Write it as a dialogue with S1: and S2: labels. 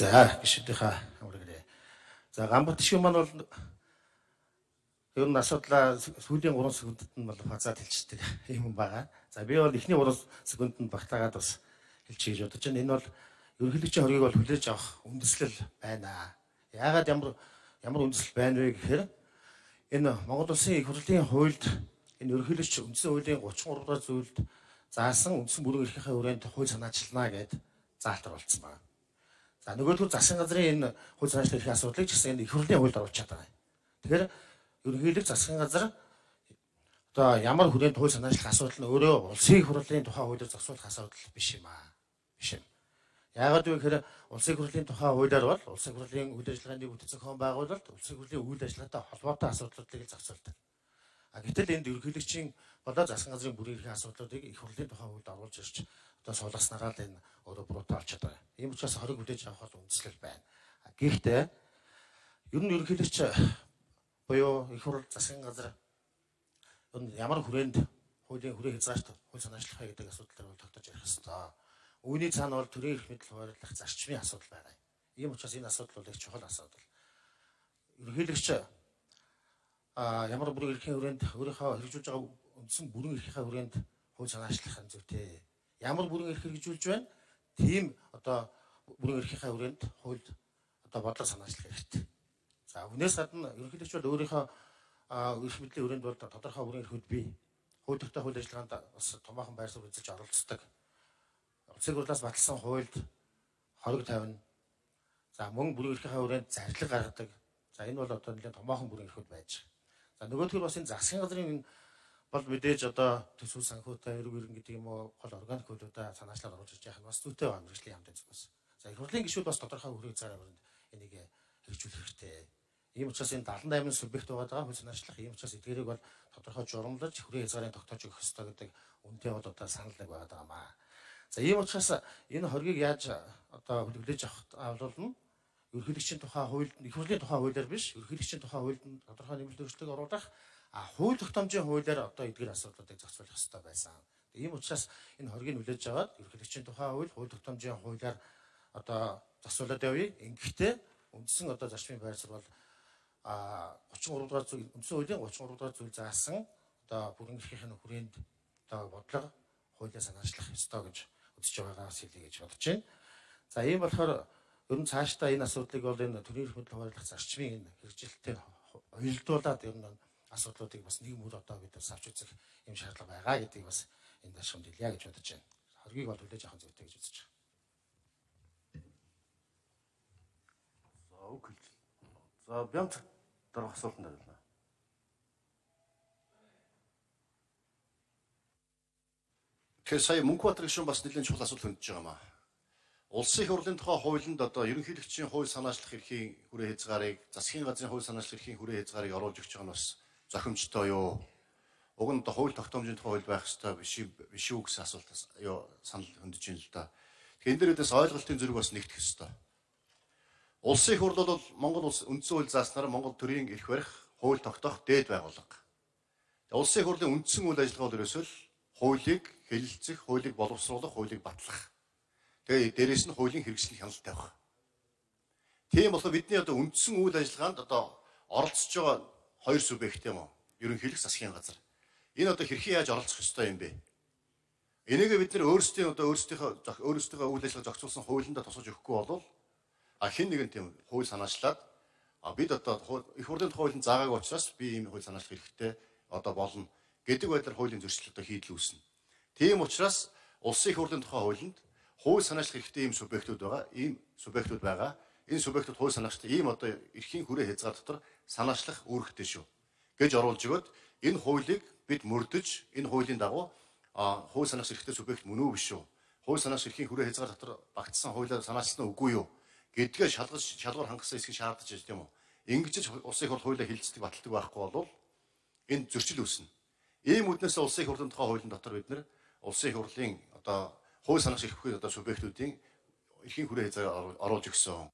S1: За гişүүдийнхаа амрагрээ. За гамбат шиг маань бол ер нь асуудлаа сүүлийн 3 секундэд нь бол хазаад хэлчихдэг юм байгаа. За би бол эхний 3 секундэд багтаагаад бас хэлчихье гэж бодож байна. Энэ бол ерөнхийлөгчийн хоргийг бол хүлээж авах үндэслэл байна. Яагаад ямар ямар үндэслэл байна вэ гэхээр энэ Монгол улсын их хурлын хуульд энэ ерөнхийлөгч үндсэн хуулийн 33 дугаар зүйлд заасан үндсэн бүрэн эрхийнхээ хүрээнд хууль санаачлална гэд заалтар болсон байна. За нөгөөдгөр засгийн газрын энэ хууль санаачлал эрхийн асуудлыг ч гэсэн энэ их хурлын хуульд оруулчихад байгаа. Тэгэхээр ерөнхийлөг засгийн газар одоо ямар хүрээнд хууль санаачлах асуудал нь өөрөө улсын их хурлын тухай хуулиар зохицуулах асуудал биш юм аа. Биш юм. Яагаад вэ гэхээр улсын хурлын тухай хуулиар бол улсын хурлын үйл ажиллагааны бүтэц зохион байгуулалт улсын хурлын үйл ажиллагаатай холбоотой асуудлуудыг зохицуулдаг. А гэтэл энд ерөнхийлөгчийн болоо засгийн газрын бүрийн эрхийн асуудлуудыг их хурлын тухай хуульд оруулж ирж одоо суулгаснараа л энэ өөрөө буруутай болчиход байгаа. Ийм учраас хориг хүлээж авах бол үндслэл байна. Гэхдээ ер нь ерөнхийлөгч буюу их хурл засгийн газар ер нь ямар хүрээнд хуулийн хүрээ хязгаарт хууль санаачлах гэдэг асуудал бол тогтож ярих ёстой. Үүний цаана бол төрийн эрх мэдэл хуваарлах зарчмын асуудал байгаа. Ийм учраас энэ асуудал бол их чухал асуудал. Ерөнхийлөгч ямар бүрэн эрхийн хүрээнд өөрийнхөө хэрэгжүүлж байгаа үндсэн бүрэн эрхийнхээ хүрээнд хууль санаачлах нь зүйтэй. Ямар бүрэн эрх хэрэгжүүлж байна? Тийм одоо бүрэн эрхийнхээ хүрээнд хууль одоо бодлого санаачлах хэрэгтэй. За хүнээс гадна ерөнхийлөгч бол өөрийнхөө эрх мэдлийн хүрээнд бол тодорхой бүрэн эрхүүд бий. Хууль тогтоох хууль ажиллагаанд бас томоохон байр суурь эзэлж оролцдог улсын хурлаас баталсан хуульд хориг тавина. За мөн бүрэн эрхийнхээ хүрээнд зарлиг гаргадаг. За энэ бол одоо нэлээд томоохон бүрэн эрхүүд байж байгаа. За нөгөөх нь бас энэ засгийн газрын бол мэдээж одоо төсөв санхүүтэй эрг ирэн гэдэг юм уу гол органик хуулиудаа санаачлал оруулж ирж байгаа нь бас зүйтэй байна мэрэгжлийн хамт зүгээс. За их хурлын гишүүд бас тодорхой хүрээ цаараа баринд энийг хэрэгжүүлэх хэрэгтэй. Ийм учраас энэ 78 субъект байгаа хууль санаачлах ийм учраас эдгээрийг бол тодорхой журамлаж хүрээ хязгаарын тогтоож өгөх хэрэгтэй гэдэг үнтэй бол одоо санал нэг байгаа даа. За ийм учраас энэ хоргийг яаж одоо хүлээж авах авлуулна? Ерхийлэгчийн тухай хуульд их хурлын тухай хуулиар биш, ерхийлэгчийн тухай хуульд тодорхой нэмэлт өөрчлөлтийг оруулах а хууль тогтоомжийн хуулиар одоо эдгээр асуудлуудыг зохицуулах хэрэгтэй байсан. Ийм учраас энэ хоргийг хүлээж аваад ерхийлэгчийн тухай хууль, хууль тогтоомжийн хуулиар одоо зохицуулаад явъя. Ингэхдээ үндсэн одоо зарчмын байр суурь бол а 33 дугаар зүйл үндсэн хуулийн 33 дугаар зүйл заасан одоо бүрэн эрхийн хүрээнд одоо бодлого хуулиа санаачлах ёстой гэж үзэж байгаагаас хэлье гэж бодож байна. За ийм болохоор ер нь цаашдаа энэ асуудлыг бол энэ төрийн мэдэл хуваарлах зарчмын энэ хэрэгжилтээр уялдуулаад ер нь асуудлуудыг бас нэг мөр одоо бид бас авч үзэх юм шаардлага байгаа гэдгийг бас энэ дашгамд хэлье гэж бодож байна. Хоргийг бол хүлээж авах зүйтэй гэж үзэж байна.
S2: За үг хэлж. За бямц дараах асуултанд хариулна. Тэгэхээр сая Мөнхбаатар гишүүн бас нэлээд чухал асуудал хөндөж байгаа маа. Улсын их хурлын тухай хуулинд одоо ерөнхийлөгчийн хууль санаачлах эрхийн хүрээ хязгаарыг, засгийн газрын хууль санаачлах эрхийн хүрээ хязгаарыг оруулж өгч байгаа нь бас зохимжтой юу? Уг нь одоо хууль тогтоомжийн тухай хууль байх ёстой биш биш үү гэсэн асуулт юу санал хөндөж байна л да. Тэгэхээр энэ дээрээс ойлголтын зэрэг бас нэгдэх ёстой. Улсын их хурл бол Монгол улс үндсэн хууль зааснаар Монгол төрийн эрх барих, хууль тогтоох дээд байгууллага. Улсын их хурлын үндсэн үйл ажиллагаа бол ерөөсөө хуулийг хэлэлцэх, хуулийг боловсруулах, хуулийг батлах. Тэгээ дээрэс нь хуулийн хэрэгжлэх хяналт тавих. Тийм болохоор бидний одоо үндсэн үйл ажиллагаанд одоо оролцож байгаа хоёр субъект юм уу? Ерөнхийлөх засгийн газар. Энэ одоо хэрхэн яаж оролцох ёстой юм бэ? Энийг бид нэр өөрсдийн одоо өөрсдийнхөө өөрсдийнхөө үйл ажиллагаа зохицуулсан хуулиндаа тусгаж өгөхгүй бол а хэн нэгэн тийм хууль санаачлаад а бид одоо их хурлын хуулийн заагааг учраас би ийм хууль санаачлах хэрэгтэй одоо болно гэдэг байдлаар хуулийн зөрчил одоо хийдэл үүснэ. Тийм учраас улсын их хурлын тухай хуулинд хууль санаачлах хэрэгтэй ийм субъектууд байгаа. Ийм субъектууд байгаа. Энэ субъектууд хууль санаачлах ийм одоо эрхийн хүрээ хязгаар дотор санаачлах үүрэгтэй шүү гэж оруулж өгöd энэ хуулийг бид мөрдөж энэ хуулийн дагуу хууль санаачлах хэрэгтэй субъект мөн үү биш үү? Хууль санаачлах эрхийн хүрээ хязгаар дотор багтсан хуулиар санаачлсан үгүй юу? гэдгээ шалгаж шалгуур хангасан эсгийг шаардаж байна тийм үү? Ингэж ч улсын их хурл хуулиа хилцдэг баталдаг байхгүй бол энэ зөрчил үүснэ. Ийм үднээс улсын их хурлын тухай хуулийн дотор бид нэр улсын их хурлын одоо хууль санаач эрхгүй одоо субъектүүдийн эрхийн хүрээ хязгаар оруулж өгсөн